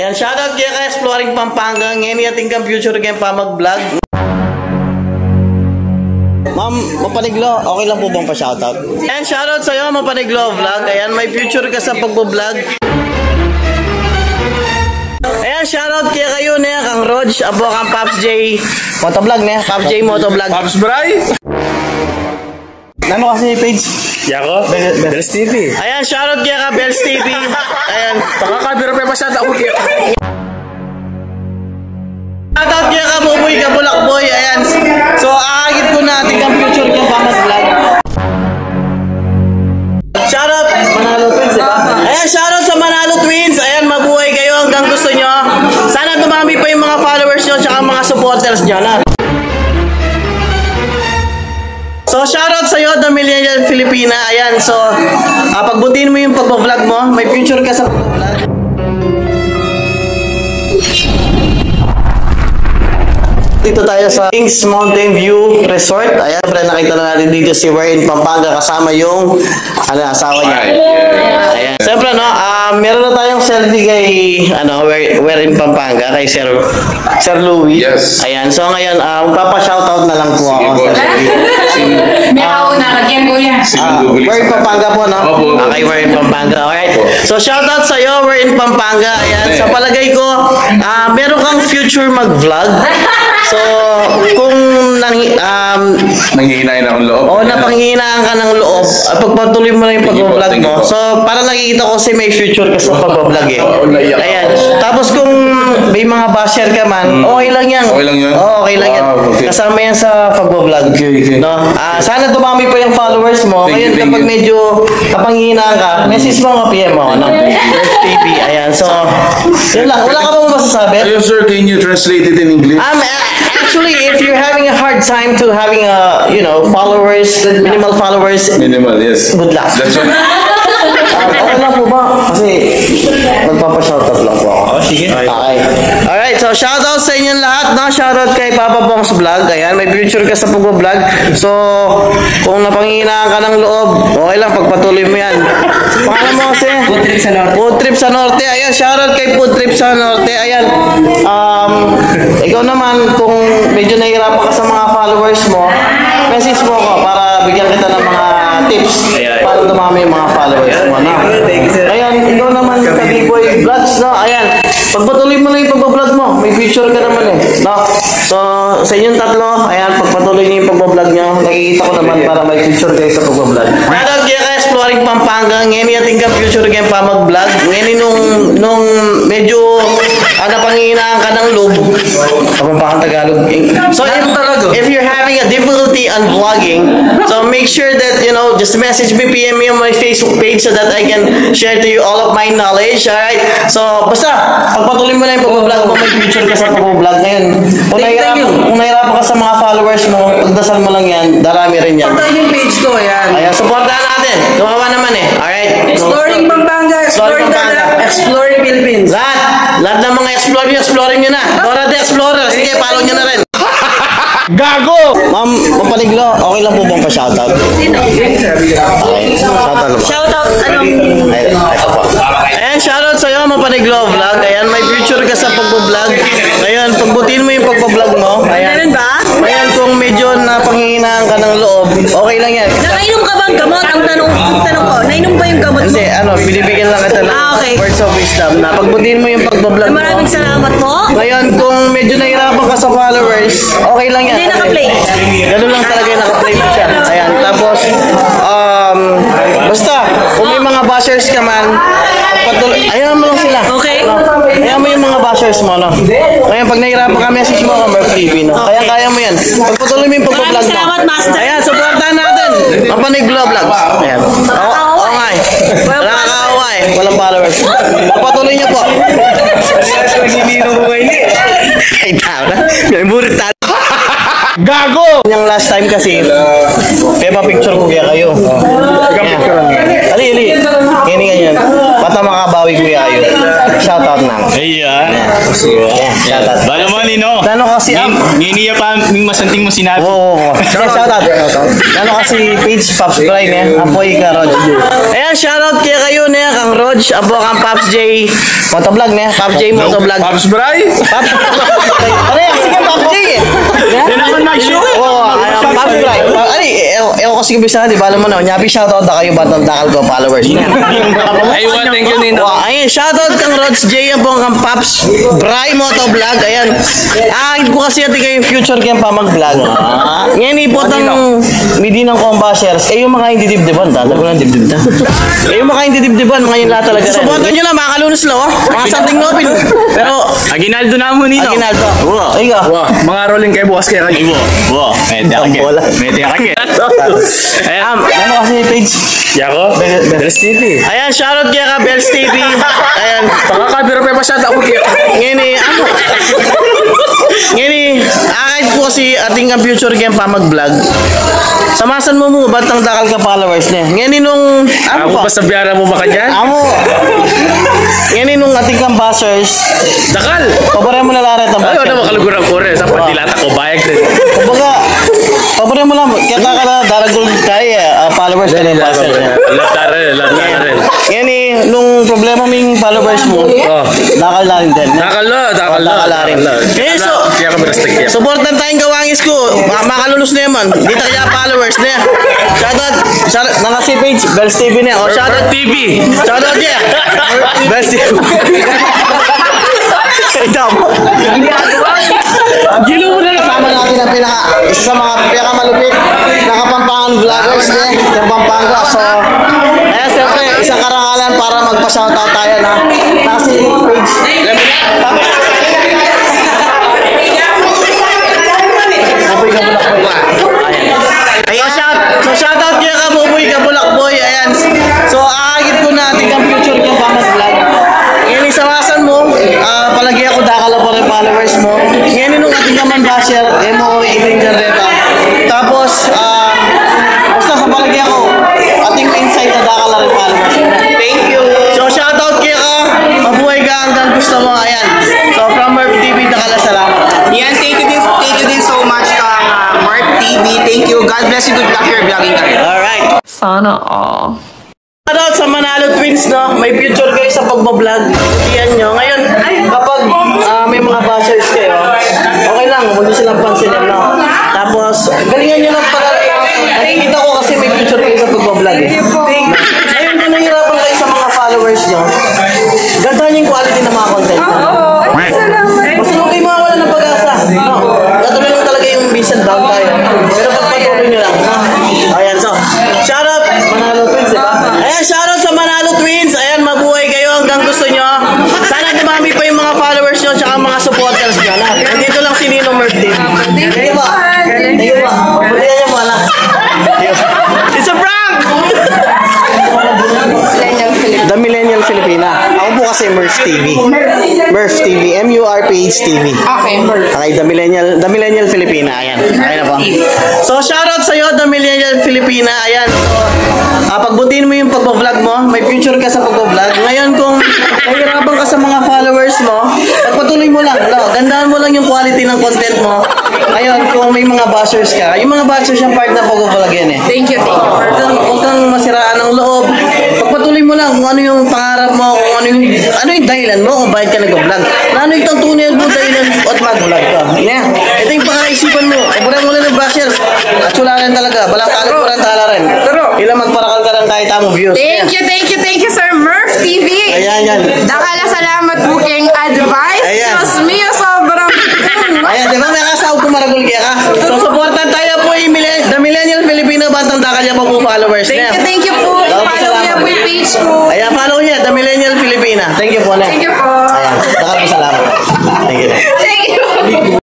Ayan, shoutout kaya ka Exploring Pampanga. Ngayon ating computer kayo pa mag-vlog. Ma'am, Mapaniglo, okay lang po bang pa-shoutout? Ayan, shoutout sa'yo, Mapaniglo Vlog. Ayan, may future ka sa pagbo-vlog. Ayan, shoutout kaya kayo na kang Rog, abo kang Pops J. Motovlog na, Pops J Motovlog. Pops Bray? Ano kasi page? Yako? Beres TV. Ayan, shoutout kaya ka Bells TV. Ayan, Pakakabiro pa masyado ako kaya. Shoutout kaya ka Buboy ka Bulak Boy. Ayan, So, shoutout sa'yo, The Millennial Filipina. Ayan, so, uh, pagbutihin mo yung pag-vlog mo. May future ka sa pag-vlog. Dito tayo sa Kings Mountain View Resort. Ayan, pre, nakita na natin dito si Wherein Pampanga kasama yung ano, asawa niya. Ayan. Siyempre, no, ah, meron na tayong selfie kay ano, Where- Wherein Pampanga, kay Sir, Sir Louis. Yes. Ayan, so ngayon, uh, magpapa-shoutout na lang po ako. Sige po. sa selfie. May ako na kagyan ko yan. Ah, we're in Pampanga po, no? Opo. Okay, we're in Pampanga. Alright. So, shoutout sa'yo, we're in Pampanga. Ayan, sa palagay ko, ah meron kang future mag-vlog. So, kung nang, um, Nanghihinayin akong loob. o napanghihinaan ka ng loob, at pagpatuloy mo na yung Thank you po, pag-vlog thank you mo. po. So, para nakikita ko kasi may future ka sa pag-vlog eh. Oo, naiyak Ayan. Tapos kung may mga basher ka man, okay lang yan. Okay lang yan? Oo, okay lang yan. Wow, okay. Kasama yan sa pag-vlog. Okay, okay. No? Ah, sana dumami pa yung followers mo. Thank Ngayon you, thank kapag you. medyo kapanghihinaan ka, message mo nga PM mo. No? First TV. Ayan. So, yun lang. Wala ka ba masasabi? Ayun, sir, can you translate it in English? Um, actually, if you're having a hard time to having a, you know, followers, minimal followers, Minimal, yes. Good luck. That's what... um, okay lang po ba? Kasi magpapa-shoutout lang po ako. Oh, sige. Okay. Alright, so shoutout sa inyong lahat, no? Shoutout kay Papa Bong's Vlog. Ayan, may future ka sa pag-vlog. So, kung napanghihinaan ka ng loob, okay lang, pagpatuloy mo yan. Pangalan mo kasi? Food Trip sa Norte. Food Trip sa Norte. Ayan, shoutout kay Food Trip sa Norte. Ayan, um, ikaw naman, kung medyo nahihirapan ka sa mga followers mo, message mo ako para bigyan kita ng mga tips para dumami yung mga followers mo. No? Ayan, ikaw naman sa B-Boy Vlogs, no? Ayan, pagpatuloy mo na yung pagbablog mo, may future ka naman eh. No? So, sa inyong tatlo, ayan, pagpatuloy niyo yung pagbablog nyo, nakikita ko naman para may future kayo sa pagbablog. Shoutout kaya ka Exploring Pampanga, ngayon ating ka future kayo pa mag-vlog. Ngayon nung, nung medyo, ano, panghihinaan ka ng loob. Kapag pa Tagalog. So, if, if you're having a difficulty on vlogging, so make sure that, you know, just message me, PM me on my Facebook page so that I can share to you all of my knowledge, alright? So, basta, pagpatuloy mo na yung pag-vlog mo, may future ka sa pag-vlog ngayon. Kung nahihirapan, kung nahihirapan ka sa mga followers mo, pagdasal mo lang yan, darami rin yan. Punta yung page ko, yan. Ayan, supportahan natin. Tumawa naman eh. Alright? Exploring Pampanga, exploring Pampanga. Pampanga, exploring Philippines. Lahat. Ng mga explore nyo, explore nyo na. Dora the Explorer. Sige, follow nyo na rin. Gago! Ma'am, Mapaniglo, okay lang po bang pa-shoutout? Okay. Shoutout naman. Shoutout, anong... Ay, ito po. Ayan, shoutout sa'yo, Mapaniglo Vlog. Ayan, may future ka sa pagbablog. Ayan, pagbutihin mo yung pagbablog mo. Ayan. Meron ba? Ayan, kung medyo napanghihinaan ka ng loob, okay lang yan. Nakainom ka bang gamot? Ang tanong, ang tanong ko, nainom ba yung gamot mo? Hindi, ano, binibigyan lang kita ng Ah, okay. words of wisdom na pagbutihin mo yung pagbablog mo. Maraming salamat po. Ngayon, kung medyo nahihirapan ka sa followers, okay lang yan. Hindi naka-play. Ganun lang talaga yung naka-play mo siya. Ayan, tapos, um, basta, kung may mga bashers ka man, patuloy, ayaw mo lang sila. Okay. Ayaw mo yung mga bashers mo, no? Ngayon, pag nahihirapan ka, message mo ako, Mer Flippy, no? Kaya kaya mo yan. Pagpatuloy mo yung mo. Maraming salamat, Master. Ayan, supportahan natin. Mapanig Glow Vlogs. Ayan. Oo, oo nga eh. Wala kakaawa eh. Pagpatuloy niyo po. Ay, tao na. May burit tayo. Gago! Yung last time kasi, kaya pa picture ko kaya kayo. Ali, ali. Ganyan ganyan. Bata makabawi kuya ayo. Shout out na. Ayan. Ayan, shout out. Bala mo, Nino. Ano kasi ang Nginiya pa ang masanting mo sinabi. Oo, oo. Shout out. Ano kasi page Pops Bray niya. Apoy ka Rod. Ayan, shout out kaya kayo niya kang Rod. Apo kang Pops J. Motovlog niya. Pops J Motovlog. Pops Bray? Pops. Ano yan? Sige, Pops J eh. Yan naman mag-show. Oo, Pops Bray. Ano, ewan ko sige bisa di ba alam mo na. Nyapi shout out na kayo batang dakal ko followers niya. Ay, well, thank you, Nino. Wow, ayun, shoutout kang Rods J, ang pong kang Paps, Bry Motovlog, ayan. Ah, ko kasi ati kayo future kayong pa mag-vlog. Ngayon ipotang midi ng kombashers, eh yung mga hindi dibdiban, tata ko ng dibdib na. Eh yung mga hindi dibdiban, mga yun lahat talaga. Subukan nyo na, mga kalunos lang, oh. Mga something nobel. Pero, Aginaldo na mo, Nino. Aginaldo. Wow. Wow, mga rolling kay bukas kaya Ay, wow. Wow. Mete Ang ka. Ayan. Um, ano kasi page? Yako. Beres TV. Ayan, shoutout kaya ka, Bells TV. Ayan. Pakakabiro pa pa siya ako kaya. Ngayon eh, ano? Ngayon eh, akit po kasi ating ang future game pa mag-vlog. Samasan mo mo, ba't ang dakal ka followers niya? Ngayon eh, nung, ano Ako pa? sa biyara mo maka dyan? Amo. Ngayon eh, nung ating kang bashers, Dakal! paborehan mo na lahat ang Ayaw na bashers. makalugur ang kore sa pandilata ko, bayag din. Kumbaga, paborehan mo lang, kaya ka na daragol tayo, uh, followers ka ng bashers niya. Latara rin, latara rin. Ngayon eh, nung problema mo yung followers mo, Oh. dakal na rin din. Dakal na, dakal na. Dakal na rin. Eh, so- Kaya kami respect kaya. Supportan tayong gawangis ko. Ma- Makalulos na yaman. Dito kaya followers na yan. Shoutout. Shoutout. Naka si page. Bells TV na yan. O shoutout. TV! Shoutout niya. Bells TV. Ito mo. Gilo mo na Kasama natin ang pinaka, isa sa mga pinakamalupit na kapampangan vloggers niya. Yung Pampanga. So, eh, siyempre, isang karangalan para magpa-shoutout tayo na. Naka si page. Kaboy TV. Thank you. God bless you. Good luck your vlogging career. Alright. Sana all. Shoutout sa Manalo Twins, no? May future kayo sa pagbablog. Yan nyo. Ngayon, kapag ah, may mga bashers kayo, okay lang, huwag nyo silang pansinin, no? Tapos, galingan nyo lang para, nakikita ko kasi may future kayo sa pagbablog, eh. Ngayon, kung nahihirapan kayo sa mga followers nyo, gandahan yung quality ng mga content. Mas huwag kayo mawawala ng pag-asa. No? Gatuloy lang talaga yung minsan down tayo. Pero pagpatuloy nyo lang. Ayan, so, shoutout Manalo Twins, ba? Ayan, shoutout sa Manalo Kasi Murph TV. Murph TV. M-U-R-P-H TV. Okay, Merv. Okay, The Millennial, The Millennial Filipina. Ayan. Ayan na po. So, shoutout sa'yo, The Millennial Filipina. Ayan. So, ah, pagbutihin mo yung pagbablog mo, may future ka sa pagbablog. Ngayon, kung nahihirapan ka sa mga followers mo, pagpatuloy mo lang. No, gandaan mo lang yung quality ng content mo. Ngayon, kung may mga bashers ka, yung mga bashers yung part ng pagbablog yan eh. Thank you, thank you. Huwag kang, huwag kang masiraan ng loob. Pagpatuloy mo lang kung ano yung pangarap mo, kung ano yung, ano yung dahilan mo kung bakit ka nag-vlog. Na ano yung tunay mo dahilan at mag-vlog ka. Yeah. Ito yung pangkaisipan mo. Ibulan mo lang ng bashers. At sularan talaga. Balang kalit mo rin tala rin. Ilang magparakal ka ng kahit tamang views. Thank you, thank you, thank you, Sir Murph TV. Ayan, yan. Dakala salamat booking advice. Ayan. Diyos mio, sobrang... Ayan, di ba may kasaw kumaragul kaya ka? So, supportan tayo po yung Millen- The Millennial Filipino Batang Dakalya pa po followers Thank niya. you, thank you po. Salamat, I-follow niya salamat. po yung page ko. Ayan, follow niya, The Millennial Filipina. Thank you po, Nek. Thank you po. Ayan.